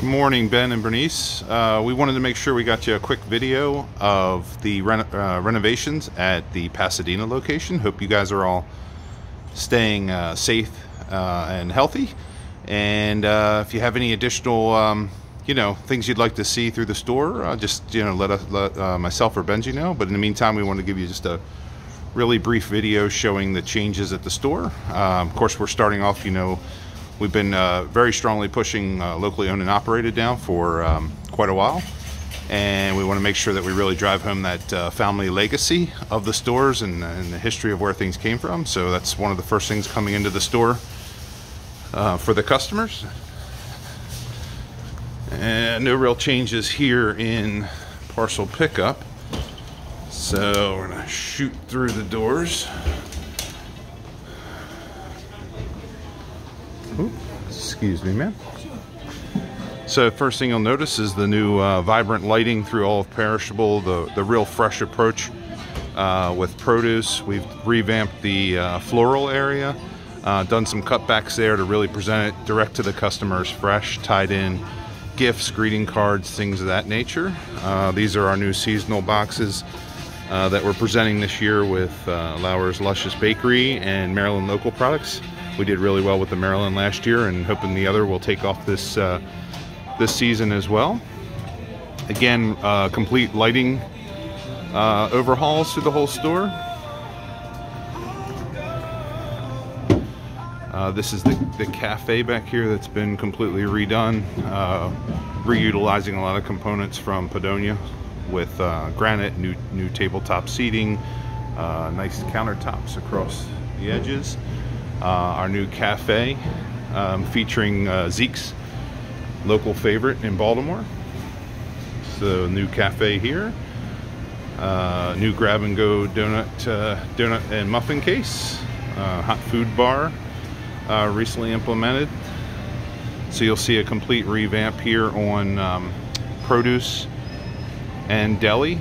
Good morning, Ben and Bernice. Uh, we wanted to make sure we got you a quick video of the reno uh, renovations at the Pasadena location. Hope you guys are all staying uh, safe uh, and healthy. And uh, if you have any additional, um, you know, things you'd like to see through the store, uh, just you know, let, us, let myself or Benji know. But in the meantime, we want to give you just a really brief video showing the changes at the store. of course, we're starting off, you know We've been uh, very strongly pushing uh, locally owned and operated now for um, quite a while. And we want to make sure that we really drive home that uh, family legacy of the stores and, and, the history of where things came from. So that's one of the first things coming into the store uh, for the customers. And no real changes here in parcel pickup. So we're going to shoot through the doors. Excuse me, man. So first thing you'll notice is the new uh, vibrant lighting through all of Perishable, the, the real fresh approach uh, with produce. We've revamped the uh, floral area, uh, done some cutbacks there to really present it direct to the customers, fresh, tied in gifts, greeting cards, things of that nature. Uh, these are our new seasonal boxes uh, that we're presenting this year with Lauer's Luscious Bakery and Maryland local products we did really well with the Maryland last year and hoping the other will take off this uh, this season as well. Again, uh, complete lighting uh, overhauls to the whole store. Uh, this is the, the cafe back here that's been completely redone, uh, reutilizing a lot of components from Padonia with uh, granite, new, new tabletop seating, nice countertops across the edges uh, our new cafe um, featuring uh, Zeke's local favorite in Baltimore. So new cafe here. Uh, new grab and go donut, uh, donut and muffin case. Uh, hot food bar uh, recently implemented. So you'll see a complete revamp here on um, produce and deli.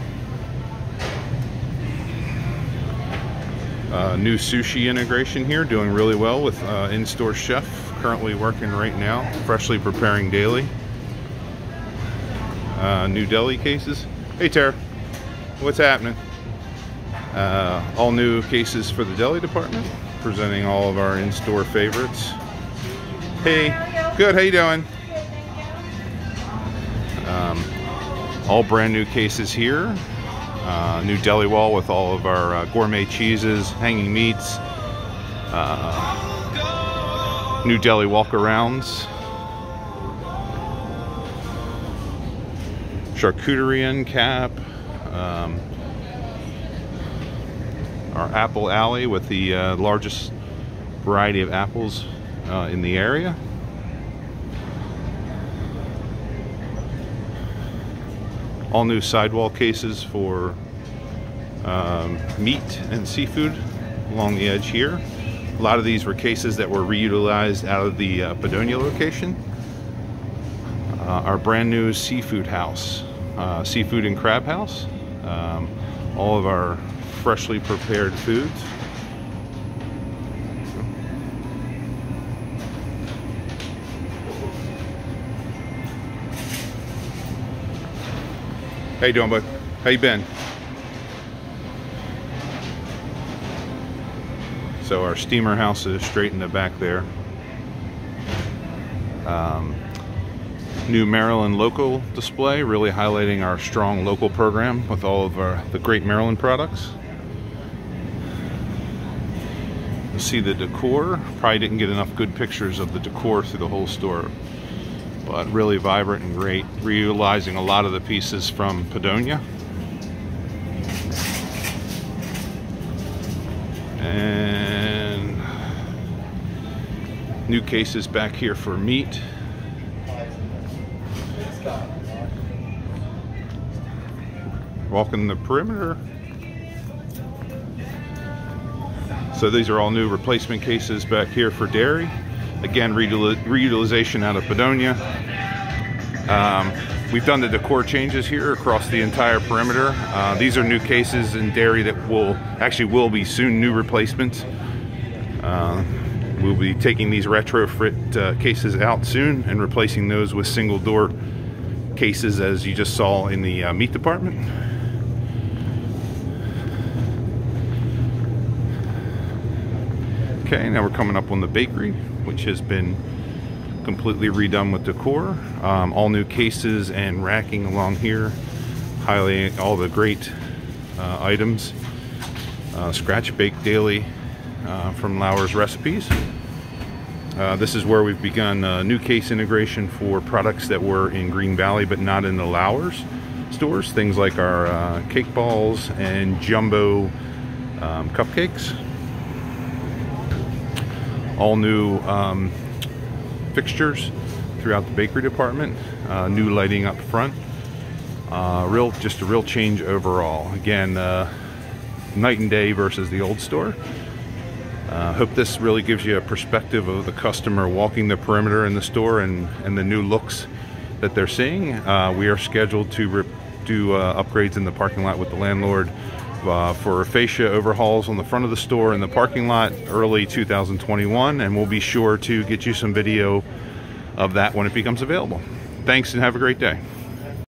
Uh, new sushi integration here, doing really well with uh, in-store chef, currently working right now, freshly preparing daily. Uh, new deli cases. Hey Tara, what's happening? Uh, all new cases for the deli department, presenting all of our in-store favorites. Hey, good, how you doing? Um, all brand new cases here. Uh, new deli wall with all of our uh, gourmet cheeses, hanging meats, uh, new deli walk-arounds, charcuterie end cap, um, our apple alley with the uh, largest variety of apples uh, in the area. All new sidewall cases for um, meat and seafood along the edge here. A lot of these were cases that were reutilized out of the uh, location. Uh, our brand new seafood house, uh, seafood and crab house. Um, all of our freshly prepared foods. How you doing, bud? How you been? So our steamer house is straight in the back there. Um, new Maryland local display, really highlighting our strong local program with all of our the great Maryland products. You see the decor. Probably didn't get enough good pictures of the decor through the whole store but really vibrant and great, reutilizing a lot of the pieces from Padonia. And new cases back here for meat. Walking the perimeter. So these are all new replacement cases back here for dairy. Again, reutilization out of Padonia. Um, we've done the decor changes here across the entire perimeter. Uh, these are new cases in dairy that will actually will be soon new replacements. Uh, We'll be taking these retrofit uh, cases out soon and replacing those with single door cases as you just saw in the uh, meat department. Okay, now we're coming up on the bakery, which has been completely redone with decor. Um, all new cases and racking along here, highlighting all the great uh, items. Uh, scratch Bake Daily uh, from Lauer's Recipes. Uh, this is where we've begun new case integration for products that were in Green Valley but not in the Lauer's stores. Things like our uh, cake balls and jumbo um, cupcakes. All new um, fixtures throughout the bakery department. Uh, new lighting up front. Uh, real, just a real change overall. Again, uh, night and day versus the old store. Uh, hope this really gives you a perspective of the customer walking the perimeter in the store and, and the new looks that they're seeing. Uh, we are scheduled to do uh, upgrades in the parking lot with the landlord uh, for fascia overhauls on the front of the store in the parking lot early 2021 and we'll be sure to get you some video of that when it becomes available. Thanks and have a great day.